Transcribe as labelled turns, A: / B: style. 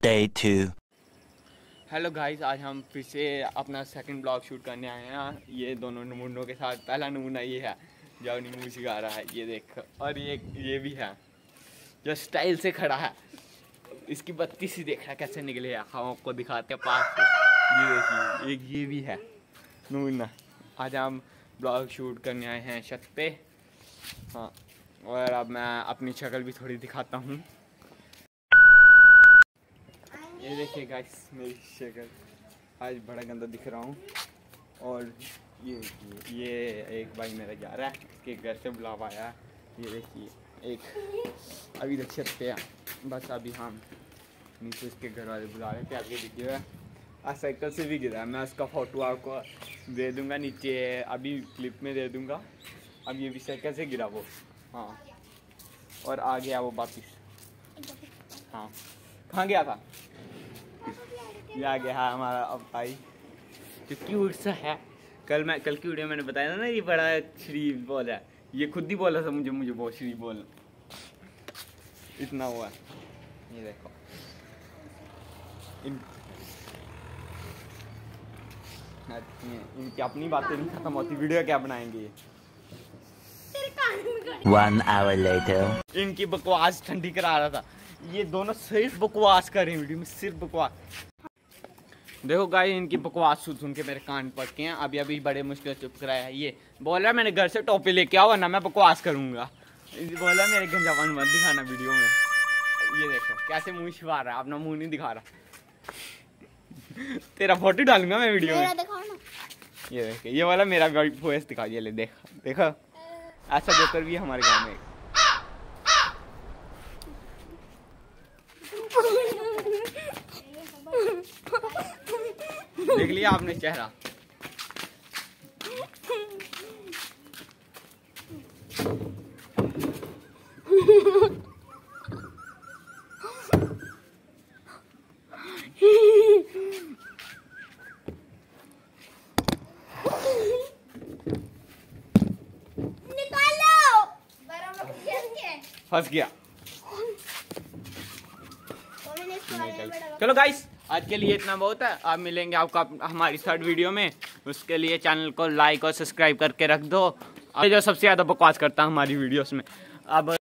A: Day two.
B: Hello guys आज हम फिर से अपना सेकंड ब्लॉग शूट करने आए हैं। ये दोनों नमूनों के साथ पहला नमूना ये है, जो मुँह सिखा रहा है, ये देख। और ये ये भी है, जो स्टाइल से खड़ा है। इसकी बत्ती सी देख रहा है, कैसे निकले है। हम आपको दिखाते हैं पास से। ये देखिए, एक ये भी है नमूना। आज हम ब्लॉग शूट करने आए हैं छत पे। हाँ और अब मैं अपनी शक्ल भी थोड़ी दिखाता हूँ ये देखिए गाइस मेरी शक्ल आज बड़ा गंदा दिख रहा हूँ। और ये ये एक भाई मेरा जा रहा है इसके घर से बुलावा आया। ये देखिए, एक अभी तक छत पे बस अभी हम नीचे उसके घर वाले बुला रहे थे आगे देखिए आज साइकिल से भी गिरा मैं उसका फ़ोटो आपको दे दूँगा नीचे, अभी क्लिप में दे दूँगा। अब ये भी साइकिल से गिरा वो। हाँ। और आ गया वो वापिस। हाँ। कहाँ गया था? ये आ गया है हमारा अब भाई। जो क्यूट सा है। कल मैं कल की वीडियो मैंने बताया था ना ये बड़ा शरीफ बोल है। ये खुद ही बोला था मुझे मुझे बहुत शरीफ बोल इतना हुआ ये देखो। इन इनकी अपनी बातें नहीं खत्म होती वीडियो क्या बनाएँगे?
A: One hour later.
B: इनकी बकवास ठंडी करा रहा था। ये दोनों सिर्फ़ बकवास कर रहे हैं वीडियो में सिर्फ़ बकवास। देखो गाय इनकी बकवास सुन सुन के मेरे कान पड़ के हैं। अभी अभी बड़े मुश्किल चुप कराया है। ये बोल रहा है मैंने घर से टोपी लेके आओ वरना मैं बकवास करूँगा। बोला मेरे गंजापन मत दिखाना वीडियो में। ये देखो कैसे मुँह छिपा रहा है। अपना मुँह नहीं दिखा रहा। तेरा फ़ोटो डालूँगा मैं वीडियो में? ये देख ये वाला मेरा वॉइस दिखा ये ले देख। देखो। ऐसा जोकर भी हमारे गाँव में देख लिया आपने चेहरा।
C: निकालो।
B: फंस गया चलो। गाइस आज के लिए इतना बहुत है। आप मिलेंगे आपको हमारी थर्ड वीडियो में। उसके लिए चैनल को लाइक और सब्सक्राइब करके रख दो। जो सबसे ज़्यादा बकवास करता है हमारी वीडियोस में। अब